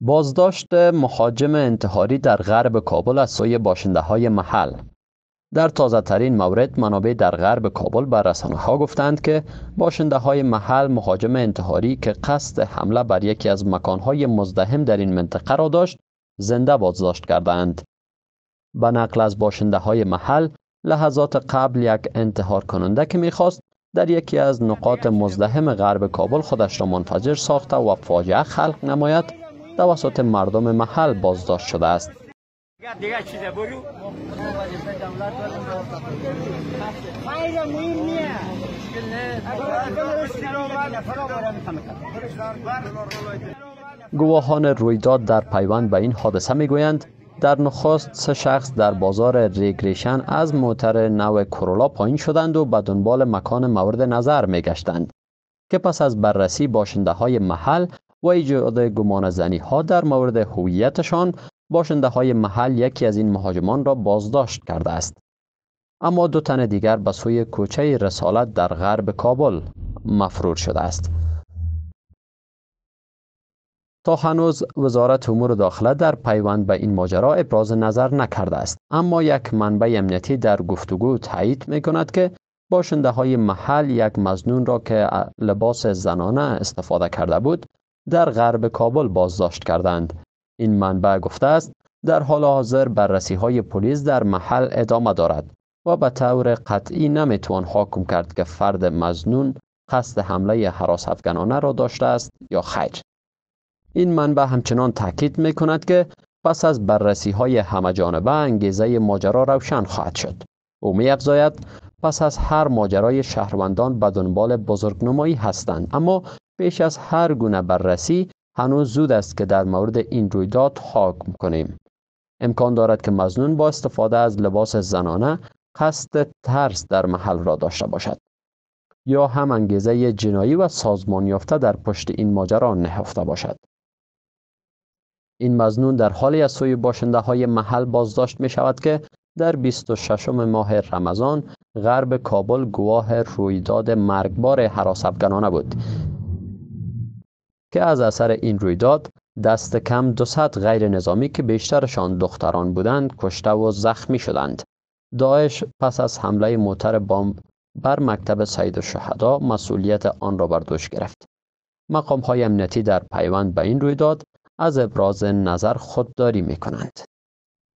بازداشت مهاجم انتحاری در غرب کابل از سوی باشنده های محل در تازه ترین مورد منابع در غرب کابل بر رسانه ها گفتند که باشنده های محل مهاجم انتحاری که قصد حمله بر یکی از مکانهای مزدهم در این منطقه را داشت زنده بازداشت کردند. به نقل از باشنده های محل لحظات قبل یک انتحار کننده که می‌خواست در یکی از نقاط مزدهم غرب کابل خودش را منفجر ساخته و فاجعه خلق نماید توسط مردم محل بازداشت شده است. گواهان رویداد در پیوند به این حادثه می‌گویند در نخست سه شخص در بازار ریگریشن از موتر نو کرولا پایین شدند و به دنبال مکان مورد نظر می گشتند که پس از بررسی باشنده های محل و ایجاد گمان زنی ها در مورد هویتشان باشنده های محل یکی از این مهاجمان را بازداشت کرده است. اما دو تن دیگر به سوی کوچه رسالت در غرب کابل مفرور شده است. تا هنوز وزارت امور داخله در پیوند به این ماجرا ابراز نظر نکرده است. اما یک منبع امنیتی در گفتگو تایید می کند که باشنده های محل یک مزنون را که لباس زنانه استفاده کرده بود در غرب کابل بازداشت کردند. این منبع گفته است در حال حاضر بررسی های پلیس در محل ادامه دارد و به طور قطعی نمی‌توان حکم کرد که فرد مزنون قصد حمله حراس افغانانه را داشته است یا خیر. این منبع همچنان تاکید می کند که پس از بررسی های همه جانبه انگیزه ماجرا روشن خواهد شد. او می افزاید پس از هر ماجرای شهروندان به دنبال بزرگنمایی هستند اما پیش از هر گونه بررسی هنوز زود است که در مورد این رویداد حکم کنیم. امکان دارد که مزنون با استفاده از لباس زنانه قصد ترس در محل را داشته باشد. یا هم انگیزه جنایی و سازمان یافته در پشت این ماجرا نهفته باشد. این مزنون در حالی از سوی باشنده های محل بازداشت می شود که در 26 ماه رمضان غرب کابل گواه رویداد مرگبار حراس بود که از اثر این رویداد دست کم 200 غیر نظامی که بیشترشان دختران بودند کشته و زخمی شدند. داعش پس از حمله موتر بمب بر مکتب سید الشهدا مسئولیت آن را بر دوش گرفت. مقام های امنیتی در پیوند به این رویداد از ابراز نظر خودداری می کنند.